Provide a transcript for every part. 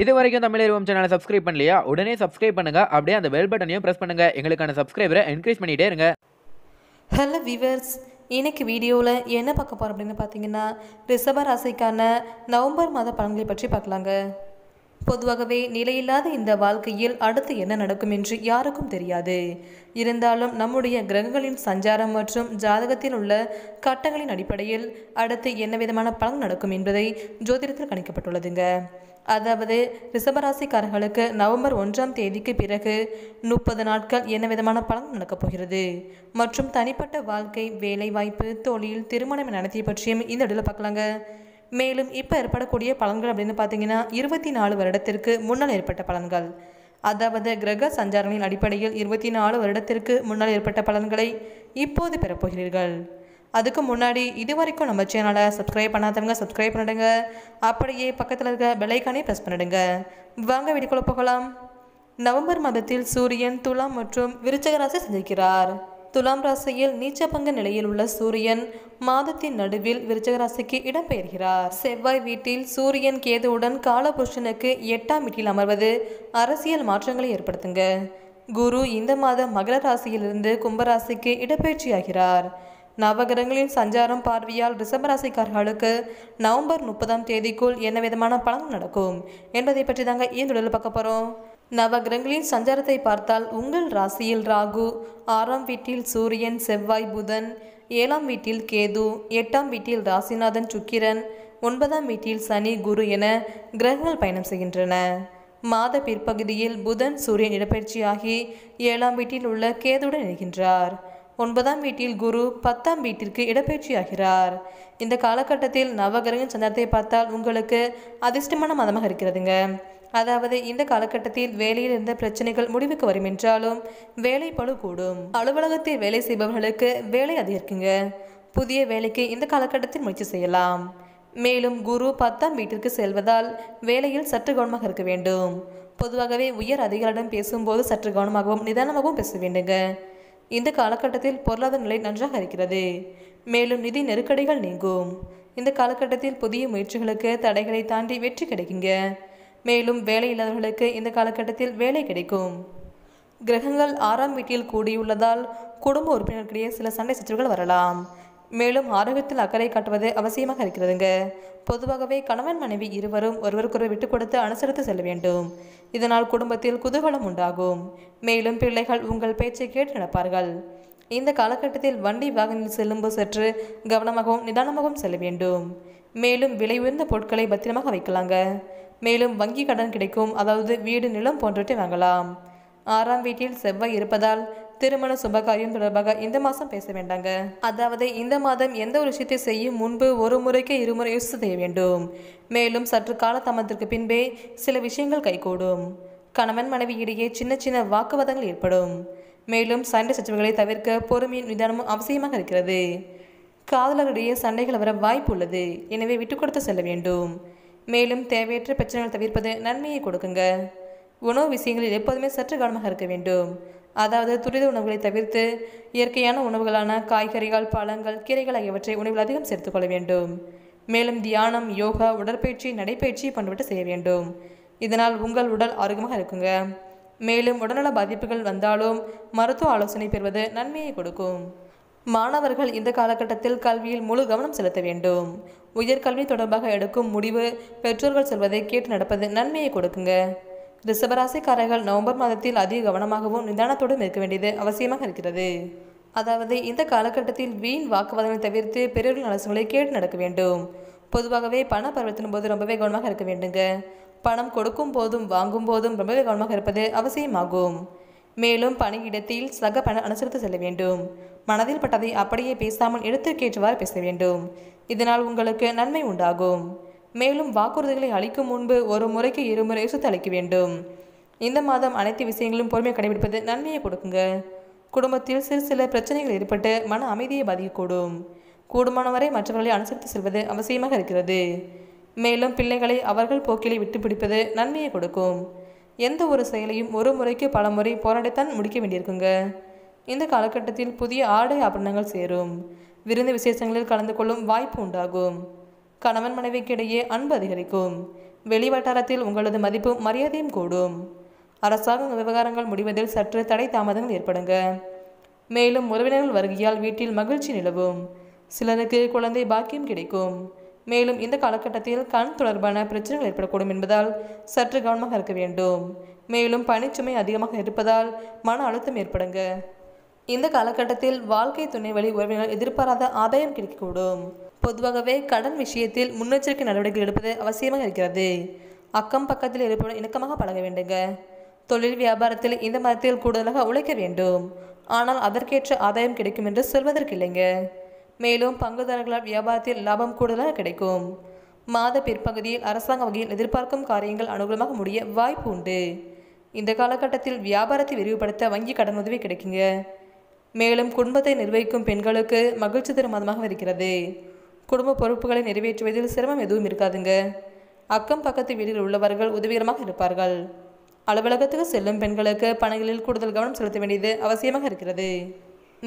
இது வரைக்கும் தமிழ் சேனலை சப்ஸ்கிரைப் பண்ணலையா? உடனே சப்ஸ்கிரைப் பண்ணுங்க. அப்படியே அந்த பெல் பட்டனையும் பிரஸ் பண்ணுங்க. எங்களுக்கான சப்ஸ்கிரைபரை என்கரேஜ் பண்ணிட்டே இருங்க. ஹலோ விவர்ஸ் இன்னைக்கு வீடியோவில் என்ன பார்க்க போகிறோம் அப்படின்னு பார்த்தீங்கன்னா ரிஷபராசிக்கான நவம்பர் மாத பலன்களை பற்றி பார்க்கலாங்க. பொதுவாகவே நிலையில்லாத இந்த வாழ்க்கையில் அடுத்து என்ன நடக்கும் என்று யாருக்கும் தெரியாது. இருந்தாலும் நம்முடைய கிரகங்களின் சஞ்சாரம் மற்றும் ஜாதகத்தில் உள்ள கட்டங்களின் அடிப்படையில் அடுத்து என்ன விதமான பலன் நடக்கும் என்பதை ஜோதிடத்தில் கணிக்கப்பட்டுள்ளதுங்க. அதாவது ரிஷபராசிக்காரர்களுக்கு நவம்பர் ஒன்றாம் தேதிக்கு பிறகு முப்பது நாட்கள் என்ன விதமான பலன் நடக்கப் போகிறது? மற்றும் தனிப்பட்ட வாழ்க்கை வேலைவாய்ப்பு தொழில் திருமணம் நடத்திய பற்றியும் இந்த இடத்துல பார்க்கலாங்க. மேலும் இப்போ ஏற்படக்கூடிய பலன்கள் அப்படின்னு பார்த்தீங்கன்னா இருபத்தி நாலு வருடத்திற்கு முன்னால் ஏற்பட்ட பலன்கள். அதாவது கிரக சஞ்சாரங்களின் அடிப்படையில் இருபத்தி நாலு வருடத்திற்கு முன்னால் ஏற்பட்ட பலன்களை இப்போது பெறப்போகிறீர்கள். அதுக்கு முன்னாடி இது வரைக்கும் நம்ம சேனலை சப்ஸ்கிரைப் பண்ணாதவங்க சப்ஸ்கிரைப் பண்ணிடுங்க. அப்படியே பக்கத்தில் இருக்க பெலைக்கானே ப்ரெஸ் பண்ணிடுங்க. வாங்க வீடியோக்குள்ள போகலாம். நவம்பர் மாதத்தில் சூரியன் துலாம் மற்றும் விருச்சகராசி சந்திக்கிறார் துலாம் ராசியில் நீச்சபங்க நிலையில் உள்ள சூரியன் மாதத்தின் நடுவில் விருச்சகராசிக்கு இடம்பெயர்கிறார். செவ்வாய் வீட்டில் சூரியன் கேதுவுடன் காலபுருஷனுக்கு எட்டாம் வீட்டில் அமர்வது அரசியல் மாற்றங்களை ஏற்படுத்துங்க. குரு இந்த மாதம் மகர ராசியிலிருந்து கும்பராசிக்கு இடப்பெயர்ச்சியாகிறார். நவகிரகங்களின் சஞ்சாரம் பார்வையால் ரிஷபராசிக்காரர்களுக்கு நவம்பர் முப்பதாம் தேதிக்குள் என்ன விதமான பலன் நடக்கும் என்பதை பற்றி தாங்க இந்த உடலில் பார்க்க போகிறோம் நவகிரகங்களின் சஞ்சாரத்தை பார்த்தால் உங்கள் ராசியில் ராகு ஆறாம் வீட்டில் சூரியன் செவ்வாய் புதன் ஏழாம் வீட்டில் கேது எட்டாம் வீட்டில் ராசிநாதன் சுக்கிரன் ஒன்பதாம் வீட்டில் சனி குரு என கிரகங்கள் பயணம் செய்கின்றன. மாத பிற்பகுதியில் புதன் சூரியன் இடப்பயிற்சியாகி ஏழாம் வீட்டில் உள்ள கேதுடன் இணைகின்றார். ஒன்பதாம் வீட்டில் குரு பத்தாம் வீட்டிற்கு இடப்பெயர்ச்சியாகிறார். இந்த காலகட்டத்தில் நவகிரகின் சஞ்சாரத்தை பார்த்தால் உங்களுக்கு அதிர்ஷ்டமான மதமாக இருக்கிறதுங்க. அதாவது இந்த காலகட்டத்தில் வேலையில் இருந்த பிரச்சனைகள் முடிவுக்கு வரும் என்றாலும் வேலை பழு கூடும். அலுவலகத்தில் வேலை செய்பவர்களுக்கு வேலை அதிகரிக்குங்க. புதிய வேலைக்கு இந்த காலகட்டத்தில் முயற்சி செய்யலாம். மேலும் குரு பத்தாம் வீட்டிற்கு செல்வதால் வேலையில் சற்று கவனமாக இருக்க வேண்டும். பொதுவாகவே உயர் அதிகாரிடம் பேசும்போது சற்று கவனமாகவும் நிதானமாகவும் பேச வேண்டுங்க. இந்த காலகட்டத்தில் பொருளாதார நிலை நன்றாக இருக்கிறது. மேலும் நிதி நெருக்கடிகள் நீங்கும். இந்த காலகட்டத்தில் புதிய முயற்சிகளுக்கு தடைகளை தாண்டி வெற்றி கிடைக்குங்க. மேலும் வேலை இல்லாதவர்களுக்கு இந்த காலகட்டத்தில் வேலை கிடைக்கும். கிரகங்கள் ஆறாம் வீட்டில் கூடியுள்ளதால் குடும்ப உறுப்பினர்களிடையே சில சண்டை சச்சரவுகள் வரலாம். மேலும் ஆரோக்கியத்தில் அக்கறை காட்டுவது அவசியமாக இருக்கிறதுங்க. பொதுவாகவே கணவன் மனைவி இருவரும் ஒருவருக்கொரு விட்டு கொடுத்து அனுசரித்து செல்ல வேண்டும். இதனால் குடும்பத்தில் குதூகலம் உண்டாகும். மேலும் பிள்ளைகள் உங்கள் பேச்சை கேட்டு நடப்பார்கள். இந்த காலகட்டத்தில் வண்டி வாகனம் செல்லும்போது சற்று கவனமாகவும் நிதானமாகவும் செல்ல வேண்டும். மேலும் விலை உயர்ந்த பொருட்களை பத்திரமாக வைக்கலாங்க. மேலும் வங்கி கடன் கிடைக்கும். அதாவது வீடு நிலம் போன்றவற்றை வாங்கலாம். ஆறாம் வீட்டில் செவ்வாய் இருப்பதால் திருமண சுபகாரியம் தொடர்பாக இந்த மாதம் பேச வேண்டாங்க. அதாவது இந்த மாதம் எந்த ஒரு விஷயத்தை செய்யும் முன்பு ஒரு முறைக்கு இருமுறை யோசித்து செய்ய வேண்டும். மேலும் சற்று காலதாமதத்திற்கு பின்பே சில விஷயங்கள் கைகூடும். கணவன் மனைவி இடையே சின்ன சின்ன வாக்குவாதங்கள் ஏற்படும். மேலும் சண்டை சச்சரவுகளை தவிர்க்க பொறுமையின் நிதானமும் அவசியமாக இருக்கிறது. காதலர்களிடையே சண்டைகள் வர வாய்ப்பு உள்ளது. எனவே விட்டு கொடுத்து செல்ல வேண்டும். மேலும் தேவையற்ற பிரச்சனைகள் தவிர்ப்பது நன்மையை கொடுக்குங்க. உணவு விஷயங்களில் எப்போதுமே சற்று கவனமாக இருக்க வேண்டும். அதாவது துரித உணவுகளை தவிர்த்து இயற்கையான உணவுகளான காய்கறிகள் பழங்கள் கீரைகள் ஆகியவற்றை உணவில் அதிகம் சேர்த்துக்கொள்ள வேண்டும். மேலும் தியானம் யோகா உடற்பயிற்சி நடைப்பயிற்சி போன்றவற்றை செய்ய வேண்டும். இதனால் உங்கள் உடல் ஆரோக்கியமாக இருக்குங்க. மேலும் உடல்நல பாதிப்புகள் வந்தாலும் மருத்துவ ஆலோசனை பெறுவது நன்மையை கொடுக்கும். மாணவர்கள் இந்த காலகட்டத்தில் கல்வியில் முழு கவனம் செலுத்த வேண்டும். உயர்கல்வி தொடர்பாக எடுக்கும் முடிவு பெற்றோர்கள் சொல்வதை கேட்டு நடப்பது நன்மையை கொடுக்குங்க. ரிஷபராசிக்காரர்கள் நவம்பர் மாதத்தில் அதிக கவனமாகவும் நிதானத்தோடும் இருக்க வேண்டியது அவசியமாக இருக்கிறது. அதாவது இந்த காலகட்டத்தில் வீண் வாக்குவாதங்களை தவிர்த்து பெரியவர்கள் அரசுகளை கேட்டு நடக்க வேண்டும். பொதுவாகவே பண பரிவர்த்தனை போது ரொம்பவே கவனமாக இருக்க வேண்டுங்க. பணம் கொடுக்கும் போதும் வாங்கும் போதும் ரொம்பவே கவனமாக இருப்பது அவசியமாகும். மேலும் பணியிடத்தில் சக பண அனுசரித்து செல்ல வேண்டும். மனதில் பட்டதை அப்படியே பேசாமல் எடுத்துக்கேற்றவாறு பேச வேண்டும். இதனால் உங்களுக்கு நன்மை உண்டாகும். மேலும் வாக்குறுதிகளை அளிக்கும் முன்பு ஒரு முறைக்கு இருமுறை யோசித்து அளிக்க வேண்டும். இந்த மாதம் அனைத்து விஷயங்களும் பொறுமை கடைபிடிப்பது நன்மையை கொடுக்குங்க. குடும்பத்தில் சிறு சில பிரச்சனைகள் ஏற்பட்டு மன அமைதியை பாதிக்கக்கூடும். கூடுமானவரை மற்றவர்களை அனுசரித்து செல்வது அவசியமாக இருக்கிறது. மேலும் பிள்ளைகளை அவர்கள் போக்கிலே விட்டு பிடிப்பது நன்மையை கொடுக்கும். எந்த ஒரு செயலையும் ஒரு முறைக்கு பல முறை போராடித்தான் முடிக்க வேண்டியிருக்குங்க. இந்த காலகட்டத்தில் புதிய ஆடை ஆபரணங்கள் சேரும். விருந்து விசேஷங்களில் கலந்து கொள்ளும் வாய்ப்பு உண்டாகும். கணவன் மனைவிக்கிடையே அன்பு அதிகரிக்கும். வெளிவட்டாரத்தில் உங்களது மதிப்பும் மரியாதையும் கூடும். அரசாங்க விவகாரங்கள் முடிவதில் சற்று தடை தாமதங்கள் ஏற்படுங்க. மேலும் உறவினர்கள் வருகையால் வீட்டில் மகிழ்ச்சி நிலவும். சிலருக்கு குழந்தை பாக்கியம் கிடைக்கும். மேலும் இந்த காலகட்டத்தில் கண் தொடர்பான பிரச்சனைகள் ஏற்படக்கூடும் என்பதால் சற்று கவனமாக இருக்க வேண்டும். மேலும் பணிச்சுமை அதிகமாக இருப்பதால் மன அழுத்தம் ஏற்படுங்க. இந்த காலகட்டத்தில் வாழ்க்கை துணை வழி உறவினர் எதிர்பாராத ஆதாயம் கிடைக்கக்கூடும். பொதுவாகவே கடன் விஷயத்தில் முன்னெச்சரிக்கை நடவடிக்கை எடுப்பது அவசியமாக இருக்கிறது. அக்கம் பக்கத்தில் இருப்பவர்கள் இணக்கமாக பழக வேண்டுங்க. தொழில் வியாபாரத்தில் இந்த மதத்தில் கூடுதலாக உழைக்க வேண்டும். ஆனால் அதற்கேற்ற ஆதாயம் கிடைக்கும் என்று சொல்வதற்கில்லைங்க மேலும் பங்குதாரர்களால் வியாபாரத்தில் லாபம் கூடுதலாக கிடைக்கும். மாத பிற்பகுதியில் அரசாங்க வகையில் எதிர்பார்க்கும் காரியங்கள் அனுகூலமாக முடிய வாய்ப்பு உண்டு. இந்த காலகட்டத்தில் வியாபாரத்தை விரிவுபடுத்த வங்கி கடன் உதவி கிடைக்குங்க. மேலும் குடும்பத்தை நிர்வகிக்கும் பெண்களுக்கு மகிழ்ச்சி தரும் மாதமாக இருக்கிறது. குடும்ப பொறுப்புகளை நிறைவேற்றுவதில் சிரமம் எதுவும் இருக்காதுங்க. அக்கம் பக்கத்து வீடுகளில் உள்ளவர்கள் உதவிகரமாக இருப்பார்கள். அலுவலகத்துக்கு செல்லும் பெண்களுக்கு பணிகளில் கூடுதல் கவனம் செலுத்த வேண்டியது அவசியமாக இருக்கிறது.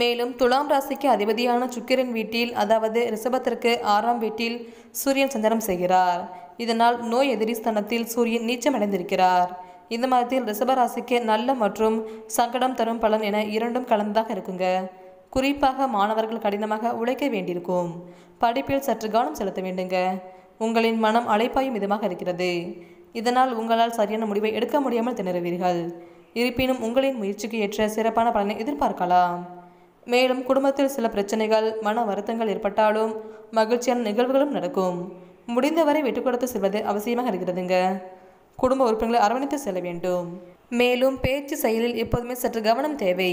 மேலும் துலாம் ராசிக்கு அதிபதியான சுக்கிரன் வீட்டில் அதாவது ரிஷபத்திற்கு ஆறாம் வீட்டில் சூரியன் சஞ்சாரம் செய்கிறார். இதனால் நோய் எதிரி ஸ்தானத்தில் சூரியன் நீச்சம் அடைந்திருக்கிறார். இந்த மாதத்தில் ரிஷபராசிக்கு நல்ல மற்றும் சங்கடம் தரும் பலன் என இரண்டும் கலந்ததாக இருக்குங்க. குறிப்பாக மாணவர்கள் கடினமாக உழைக்க வேண்டியிருக்கும். படிப்பில் சற்று கவனம் செலுத்த வேண்டுங்க. உங்களின் மனம் அலைப்பாயும் விதமாக இருக்கிறது. இதனால் உங்களால் சரியான முடிவை எடுக்க முடியாமல் திணறுவீர்கள். இருப்பினும் உங்களின் முயற்சிக்கு ஏற்ற சிறப்பான பலனை எதிர்பார்க்கலாம். மேலும் குடும்பத்தில் சில பிரச்சனைகள் மன வருத்தங்கள் ஏற்பட்டாலும் மகிழ்ச்சியான நிகழ்வுகளும் நடக்கும். முடிந்தவரை விட்டுக் கொடுத்து செல்வது அவசியமாக இருக்கிறதுங்க. குடும்ப உறுப்பினர்களை அரவணைத்து செல்ல வேண்டும். மேலும் பேச்சு செயலில் எப்போதுமே சற்று கவனம் தேவை.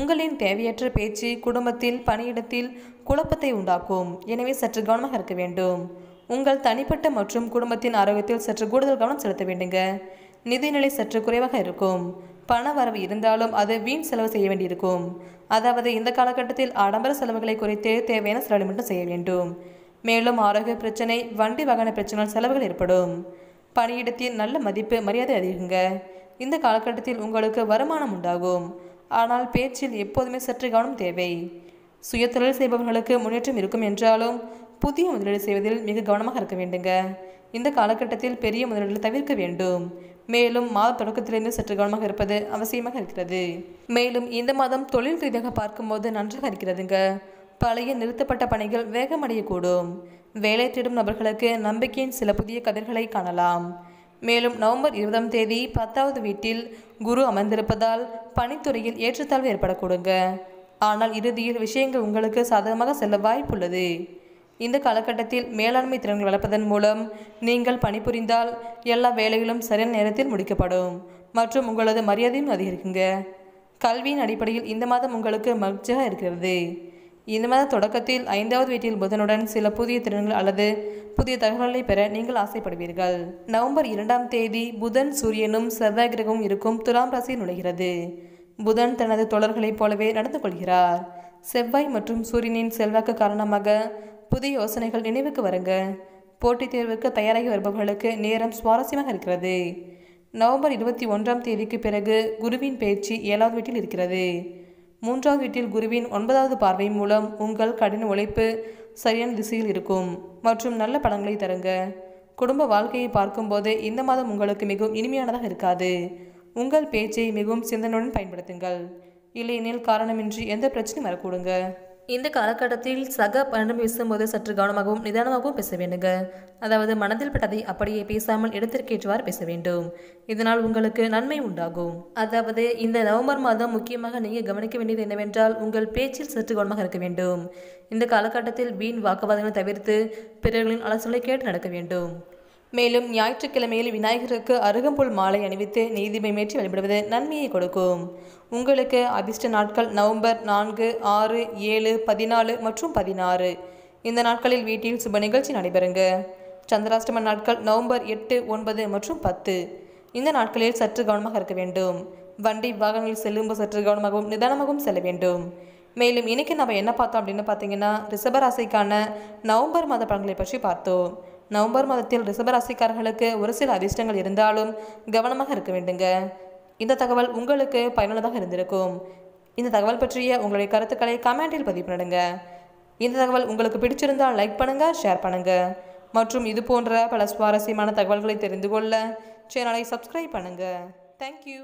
உங்களின் தேவையற்ற பேச்சு குடும்பத்தில் பணியிடத்தில் குழப்பத்தை உண்டாக்கும். எனவே சற்று கவனமாக இருக்க வேண்டும். உங்கள் தனிப்பட்ட மற்றும் குடும்பத்தின் ஆரோக்கியத்தில் சற்று கூடுதல் கவனம் செலுத்த வேண்டுங்க. நிதிநிலை சற்று குறைவாக இருக்கும். பண வரவு இருந்தாலும் அது வீண் செலவு செய்ய வேண்டியிருக்கும். அதாவது இந்த காலகட்டத்தில் ஆடம்பர செலவுகளை குறைத்து தேவையான செலவு மட்டும் செய்ய வேண்டும். மேலும் ஆரோக்கிய பிரச்சனை வண்டி வாகன பிரச்சனைகள் செலவுகள் ஏற்படும். பணியிடத்தில் நல்ல மதிப்பு மரியாதை அதிகங்க. இந்த காலகட்டத்தில் உங்களுக்கு வருமானம் உண்டாகும். ஆனால் பேச்சில் எப்போதுமே சற்று கவனம் தேவை. சுயதொழில் செய்பவர்களுக்கு முன்னேற்றம் இருக்கும் என்றாலும் புதிய முதலீடு செய்வதில் மிக கவனமாக இருக்க வேண்டுங்க. இந்த காலகட்டத்தில் பெரிய முதலீடுகளை தவிர்க்க வேண்டும். மேலும் மாத தொடக்கத்திலிருந்து சற்று கவனமாக இருப்பது அவசியமாக இருக்கிறது. மேலும் இந்த மாதம் தொழில் ரீதியாக பார்க்கும்போது நன்றாக இருக்கிறதுங்க. பழைய நிறுத்தப்பட்ட பணிகள் வேகமடையக்கூடும். வேலை தேடும் நபர்களுக்கு நம்பிக்கையின் சில புதிய கதிர்களை காணலாம். மேலும் நவம்பர் இருபதாம் தேதி பத்தாவது வீட்டில் குரு அமர்ந்திருப்பதால் பணித்துறையில் ஏற்றத்தாழ்வு ஏற்படக்கூடுங்க. ஆனால் இறுதியில் விஷயங்கள் உங்களுக்கு சாதகமாக செல்ல வாய்ப்புள்ளது. இந்த காலகட்டத்தில் மேலாண்மை திறன்கள் வளர்ப்பதன் மூலம் நீங்கள் பணிபுரிந்தால் எல்லா வேலைகளும் சரியான நேரத்தில் முடிக்கப்படும் மற்றும் உங்களது மரியாதையும் அதிகரிக்குங்க. கல்வியின் அடிப்படையில் இந்த மாதம் உங்களுக்கு மகிழ்ச்சியாக இருக்கிறது. இந்த மாத தொடக்கத்தில் ஐந்தாவது வீட்டில் புதனுடன் சில புதிய திறன்கள் அல்லது புதிய தகவல்களை பெற நீங்கள் ஆசைப்படுவீர்கள். நவம்பர் இரண்டாம் தேதி புதன் சூரியனும் செவ்வாய் கிரகமும் இருக்கும் துலாம் ராசி நுழைகிறது. புதன் தனது தொடர்களைப் போலவே நடந்து கொள்கிறார். செவ்வாய் மற்றும் சூரியனின் செல்வாக்கு காரணமாக புதிய யோசனைகள் நினைவுக்கு வருங்க. போட்டித் தேர்வுக்கு தயாராகி வருபவர்களுக்கு நேரம் சுவாரஸ்யமாக இருக்கிறது. நவம்பர் இருபத்தி ஒன்றாம் தேதிக்கு பிறகு குருவின் பயிற்சி ஏழாவது வீட்டில் இருக்கிறது. மூன்றாவது வீட்டில் குருவின் ஒன்பதாவது பார்வை மூலம் உங்கள் கடின உழைப்பு சரியான திசையில் இருக்கும் மற்றும் நல்ல பலன்களை தருங்க. குடும்ப வாழ்க்கையை பார்க்கும்போது இந்த மாதம் உங்களுக்கு மிகவும் இனிமையானதாக இருக்காது. உங்கள் பேச்சை மிகவும் சிந்தனையுடன் பயன்படுத்துங்கள். இல்லையெனில் காரணமின்றி எந்த பிரச்சனையும் வரக்கூடுங்க. இந்த காலகட்டத்தில் சக பணம் பேசும்போது சற்று கவனமாகவும் நிதானமாகவும் பேச வேண்டுங்க. அதாவது மனதில் பட்டதை அப்படியே பேசாமல் இடத்திற்கேற்றவாறு பேச வேண்டும். இதனால் உங்களுக்கு நன்மை உண்டாகும். அதாவது இந்த நவம்பர் மாதம் முக்கியமாக நீங்கள் கவனிக்க வேண்டியது என்னவென்றால் உங்கள் பேச்சில் சற்று கவனமாக இருக்க வேண்டும். இந்த காலகட்டத்தில் வீண் வாக்குவாதங்களை தவிர்த்து பிறர்களின் ஆலோசனை கேட்டு நடக்க வேண்டும். மேலும் ஞாயிற்றுக்கிழமையில் விநாயகருக்கு அருகம்புல் மாலை அணிவித்து நீதிபதிமேற்றி வழிபடுவது நன்மையை கொடுக்கும். உங்களுக்கு அதிர்ஷ்ட நாட்கள் நவம்பர் நான்கு ஆறு ஏழு பதினாலு மற்றும் பதினாறு. இந்த நாட்களில் வீட்டில் சுப நிகழ்ச்சி நடைபெறுங்க. சந்திராஷ்டம நாட்கள் நவம்பர் எட்டு ஒன்பது மற்றும் பத்து. இந்த நாட்களில் சற்று கவனமாக இருக்க வேண்டும். வண்டி வாகனங்களில் செல்லும்போது சற்று கவனமாகவும் நிதானமாகவும் செல்ல வேண்டும். மேலும் இன்னைக்கு நம்ம என்ன பார்த்தோம் அப்படின்னு பார்த்தீங்கன்னா ரிஷபராசிக்கான நவம்பர் மாத பலன்களை பற்றி பார்த்தோம். நவம்பர் மாதத்தில் ரிசபராசிக்காரர்களுக்கு ஒரு சில அதிர்ஷ்டங்கள் இருந்தாலும் கவனமாக இருக்க வேண்டுங்க. இந்த தகவல் உங்களுக்கு பயனுள்ளதாக இருந்திருக்கும். இந்த தகவல் பற்றிய உங்களுடைய கருத்துக்களை கமெண்டில் பதிவு பண்ணுங்க இந்த தகவல் உங்களுக்கு பிடிச்சிருந்தால் லைக் பண்ணுங்க ஷேர் பண்ணுங்க. மற்றும் இது போன்ற பல சுவாரஸ்யமான தகவல்களை தெரிந்து கொள்ள சேனலை சப்ஸ்கிரைப் பண்ணுங்கள் தேங்க்யூ